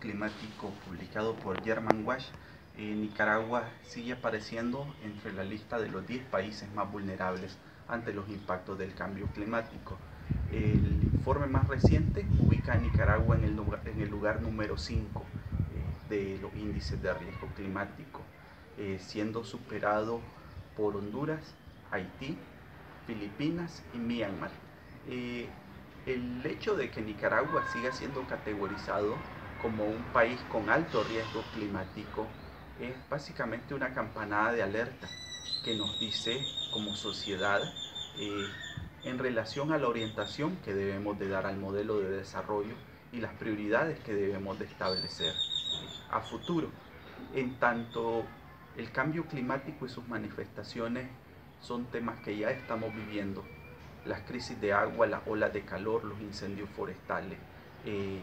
climático publicado por German Wash, eh, Nicaragua sigue apareciendo entre la lista de los 10 países más vulnerables ante los impactos del cambio climático. El informe más reciente ubica a Nicaragua en el lugar, en el lugar número 5 eh, de los índices de riesgo climático, eh, siendo superado por Honduras, Haití, Filipinas y Myanmar. Eh, el hecho de que Nicaragua siga siendo categorizado como un país con alto riesgo climático es básicamente una campanada de alerta que nos dice como sociedad eh, en relación a la orientación que debemos de dar al modelo de desarrollo y las prioridades que debemos de establecer a futuro. En tanto el cambio climático y sus manifestaciones son temas que ya estamos viviendo, las crisis de agua, las olas de calor, los incendios forestales, eh,